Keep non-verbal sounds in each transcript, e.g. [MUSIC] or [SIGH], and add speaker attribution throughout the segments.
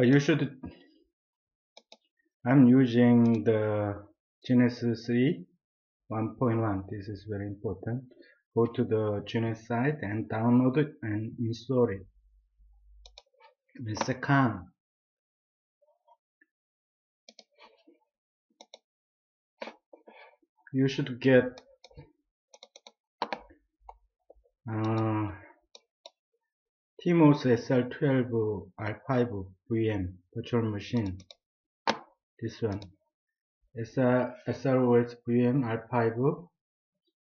Speaker 1: Uh, you should. I'm using the GNS3 1.1. This is very important. Go to the Genesis site and download it and install it. The second, you should get uh, TiMOS SR12 R5 VM virtual machine. This one. SR, SROS VM R5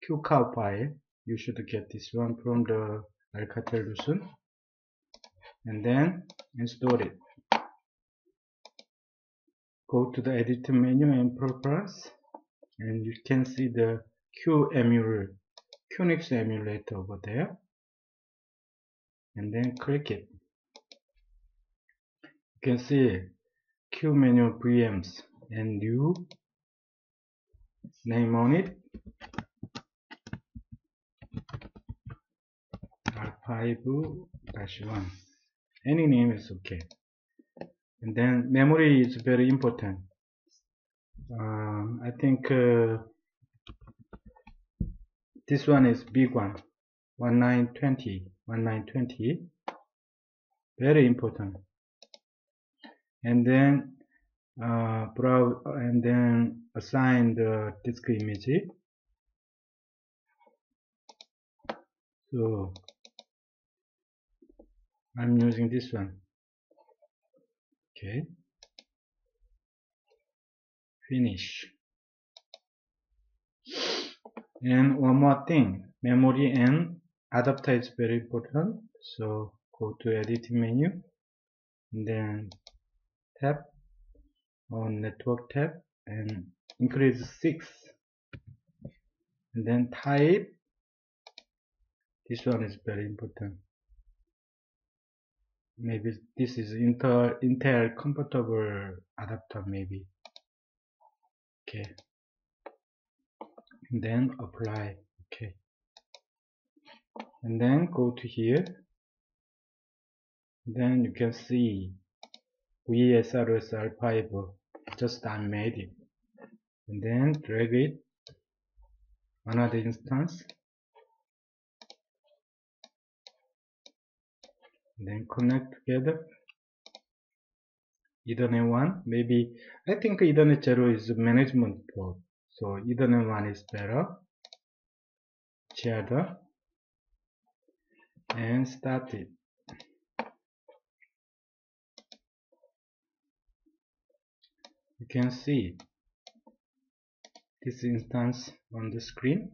Speaker 1: QCOW file. You should get this one from the Alcatel Lucent. And then install it. Go to the edit menu and preference and you can see the Q emulator, QNX emulator over there and then click it. You can see QEMU VMs and new name on it. R5-1 any name is okay. And then memory is very important. Uh, I think uh, this one is big one. 1920 1920 very important. And then uh, and then assign the disk image. So I'm using this one. Okay. Finish. And one more thing. Memory and adapter is very important. So go to editing menu then tap on network tab and increase 6 and then type. This one is very important. Maybe this is Intel, Intel compatible adapter maybe. Okay. And then apply. Okay and then go to here. Then you can see vSROSR5 just I made it. And then drag it. Another instance. Then connect together. Ethernet 1 maybe I think Ethernet 0 is management port. So Ethernet 1 is better. Share and start it. You can see this instance on the screen.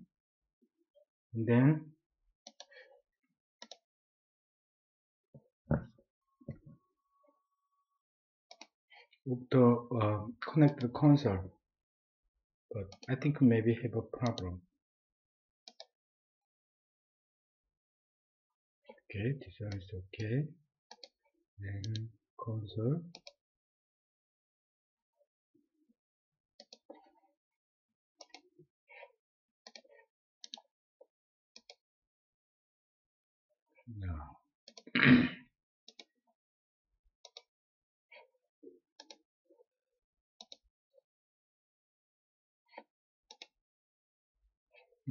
Speaker 1: And then to uh, connect the console. But I think maybe have a problem okay this is okay. Then console. Now. [COUGHS]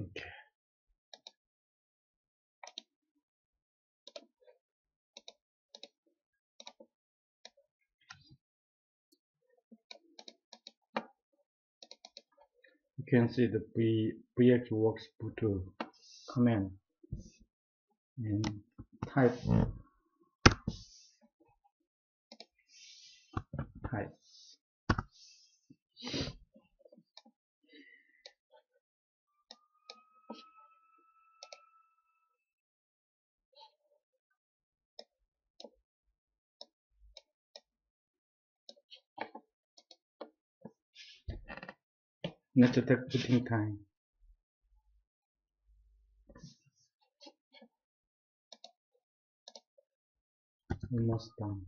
Speaker 1: Okay can see the v, VxWorks boot command. And type. Type Let's take booting time. Almost done.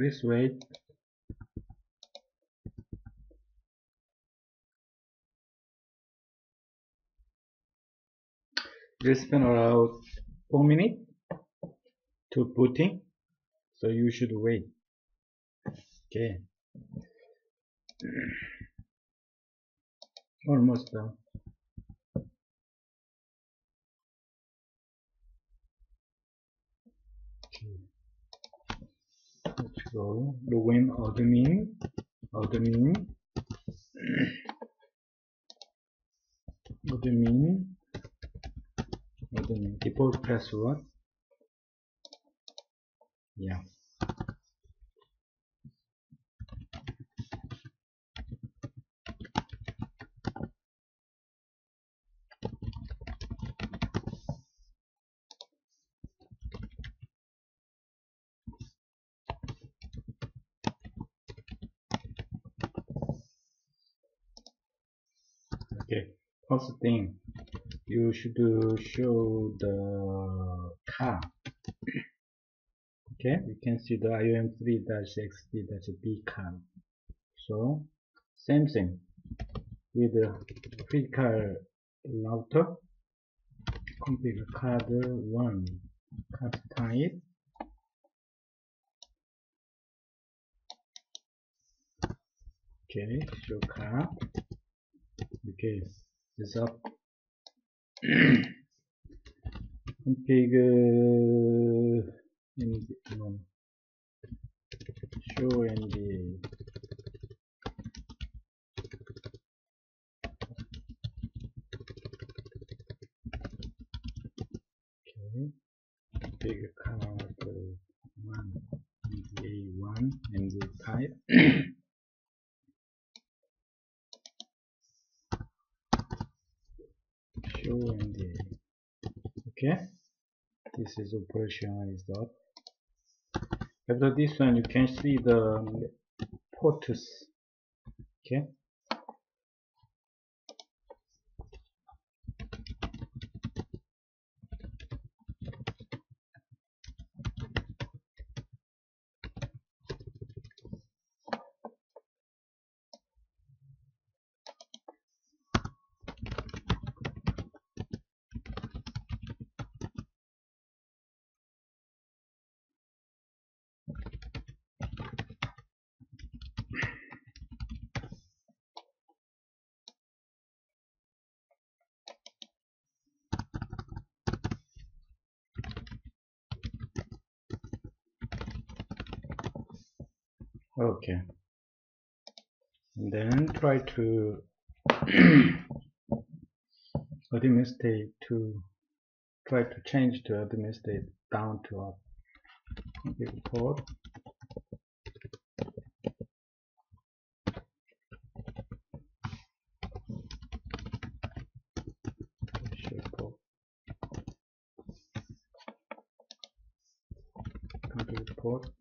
Speaker 1: Please wait. Will spend around 4 minutes to booting so you should wait. Okay. [CLEARS THROAT] Almost done okay. Let's go login admin admin admin admin default password yeah okay. First thing? You should show the car. Okay. You can see the iom3-xd-b car. So same thing. With the physical router configure card 1 card type. Okay. Show card [CLEARS THROAT] okay this up show and and okay. This is operation is dot after this one you can see the um, ports okay. Okay. Then try to [CLEARS THROAT] administrate to try to change to administrate down to up import port